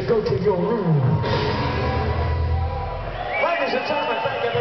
to go to your room. Ladies and gentlemen, thank you.